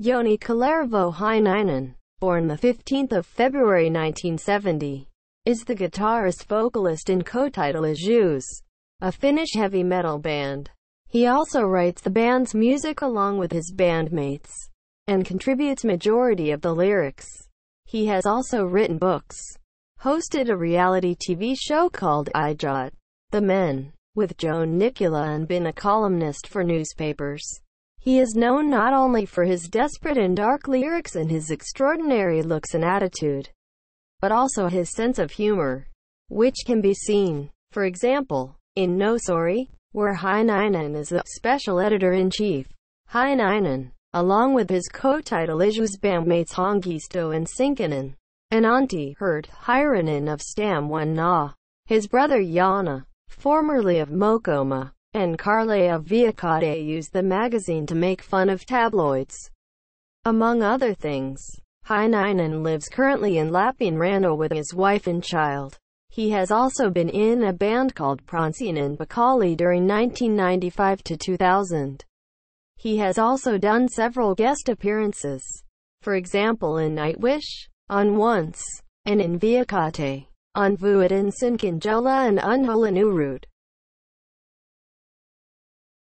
Jouni Kalervo Hynynen, born the 15th of February 1970, is the guitarist vocalist in Kotiteollisuus, a Finnish heavy metal band. He also writes the band's music along with his bandmates, and contributes majority of the lyrics. He has also written books, hosted a reality TV show called Äijät, The Men, with Jone Nikula and been a columnist for newspapers. He is known not only for his desperate and dark lyrics and his extraordinary looks and attitude, but also his sense of humor, which can be seen, for example, in NO SORI, where Hynynen is the special editor-in-chief. Hynynen, along with his Kotiteollisuus bandmates Hongisto and Sinkkonen, and Antti Hyrde Hyyrynen of Stam1na, his brother Janne, formerly of Mokoma, and Kaarle of Viikate used the magazine to make fun of tabloids. Among other things, Hynynen lives currently in Lappeenranta with his wife and child. He has also been in a band called Pronssinen Pokaali during 1995 to 2000. He has also done several guest appearances, for example in Nightwish, on Once, and in Viikate, on Vuoden synkin juhla and Unholan Urut.